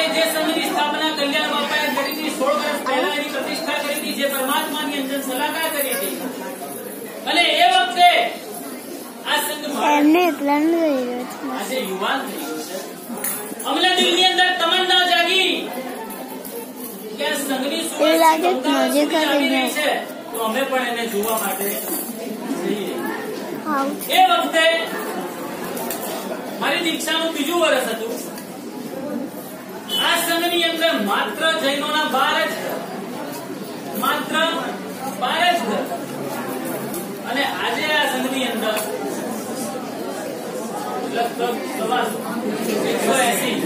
આપણે જે સંઘની સ્થાપના કલ્યાણ બાપાએ કરી હતી સોળ વર્ષ પહેલા એની પ્રતિષ્ઠા કરી હતી જે પરમાત્માની અંદર સલાહકાર કરી હતી. અને એ વખતે આ સંઘ આજે યુવાન થઈ ગયો છે. અમને દિલની અંદર તમન્ના જાગી. કે સંઘની સુવાસ છે. તો અમે પણ એને જોવા માટે જઈએ. એ વખતે મારી દીક્ષાનું બીજું વર્ષ હતું. સંઘની અંદર માત્ર જૈનોના બાર જ માત્ર બાર જ અને આજે આ સંઘની અંદર લગભગ સવા એકસો એસી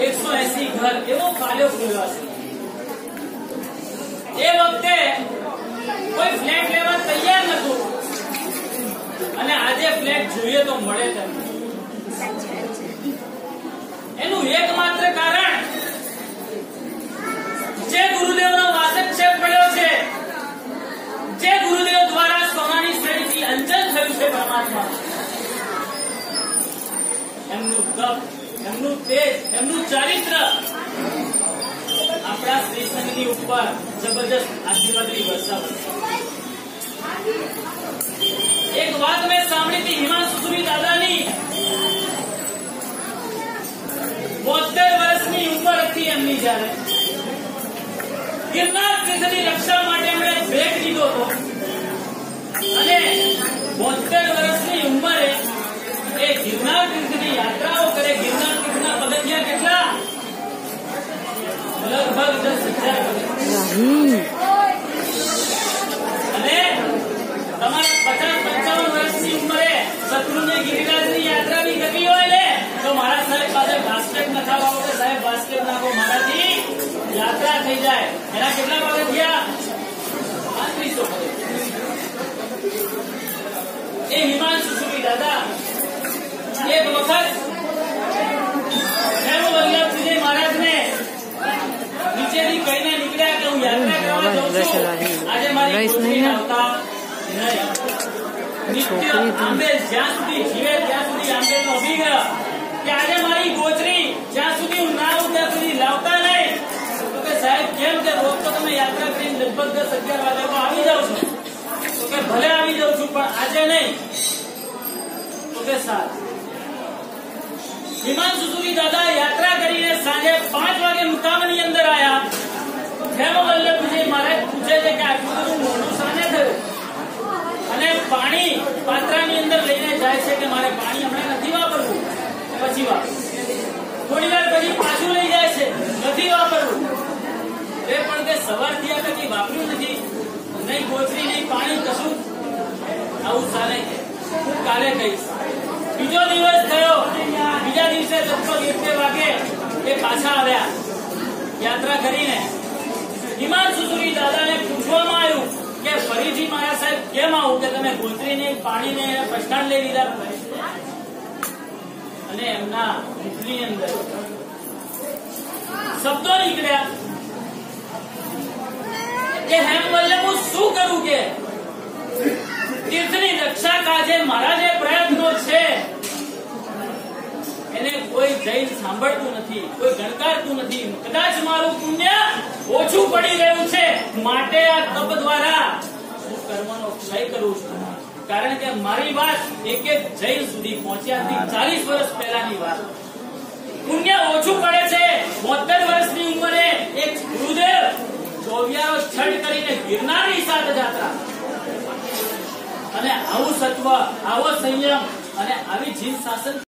એકસો એસી ઘર એવો પાલ્યો ખુલ્યો છે એ વખતે કોઈ ફ્લેટ લેવા તૈયાર નતું અને આજે ફ્લેટ જોઈએ તો મળે તેમ એમનું તેજ, એમનું ચારિત્ર આપણા શ્રી સંઘની ઉપર જબરજસ્ત આશીર્વાદની વર્ષા એક વાત મેં સાંભળી હતી હિમાંશુ સુરી દાદાની. બોતેર વર્ષની ઉંમર હતી એમની જયારે. ગિરનાર તીર્થની રક્ષા માટે એમણે ભેટ લીધો હતો. અને બોતેર વર્ષની ઉંમરે એ ગિરનાર તીર્થની યાત્રાઓ કરે ગિરનાર તીર્થના પગથિયા કેટલા લગભગ દસ હજાર પગથિયા. અને તમારે પચાસ પંચાવન વર્ષની ઉંમરે શત્રુને ગિરિરાજની યાત્રા બી કરવી હોય ને તો મારા સાહેબ પાસે બાસ્કેટ નખાવા વગર સાહેબ બાસ્કેટ નાખો મારાથી યાત્રા થઈ જાય એના કેટલા પગથિયા પાંત્રીસો પગથિયા એ હિમાંશુ સુરી દાદા એક વખત મહારાજને નીચેથી કહીને નીકળ્યા કે હું યાત્રા કરવા જાઉં છું આજે મારી નહીં આવતા નિત્ય છોકરી તો- જ્યાં સુધી જીવે ત્યાં સુધી આંબેલનો અભિગ્રહ કે આજે મારી ગોચરી જ્યાં સુધી હું ના આવું ત્યાં સુધી લાવતા નહીં તો કે સાહેબ કેમ કે રોજ તો તમે યાત્રા કરીને લગભગ દસ અગિયાર વાગ્યામાં આવી જાવ છો તો કે ભલે આવી જાઉં છું પણ આજે નહીં તો કે સારું દાદા યાત્રા કરીને સાંજે પાંચ વાગે મુકામની અંદર આયા. જેમ વલ્લભજી મહારાજ પૂછે છે કે આટલું બધું મોઢું સાને થયું? અને પાણી પાત્રાની અંદર લઈને જાય છે કે મારે પાણી હમણાં નથી વાપરવું? પછી વાપર થોડી વાર પછી પાછું લઈ જાય છે, નથી વાપરવું. એ પણ કે સવારથી આ કદી વાપર્યું નથી. નહીં ગોચરી નહીં પાણી, કશું. આવું ચાલે કે હું કાલે કહીશ. બીજો દિવસ થયો. બીજા દિવસે લગભગ બે વાગે એ પાછા આવ્યા. યાત્રા કરીને. હિમાન સુધી દાદાને પૂછવામાં આવ્યું કે, ફરીથી મારા સાહેબ, કેમ આવું? કે તમે ગોત્રીને પાણીને પ્રસ્થાન લઈ લીધા. અને એમના મુખની અંદર શબ્દો નીકળ્યા. કે હેમ વલ્લભ હું શું કરું કે? તીર્થની રક્ષા કાજે મારા જે પ્રયત્નો છે, એને કોઈ જૈન સાંભળતું નથી, કોઈ ગણકારતું નથી. કદાચ મારું પુણ્ય ઓછું પડી રહ્યું છે, માટે આ તપ દ્વારા હું કર્મનો ક્ષય કરું છું. કારણ કે મારી વાત એક એક જૈન સુધી પહોંચ્યા ચાલીસ વર્ષ પહેલાની વાત. પુણ્ય ઓછું પડે છે બોતેર વર્ષની ઉંમરે એક ગુરુદેવ ચોવિયારો છઠ કરીને ગિરનારની સાથે જાત્રા અને આવું સત્વ આવો સંયમ અને આવી જીવ શાસન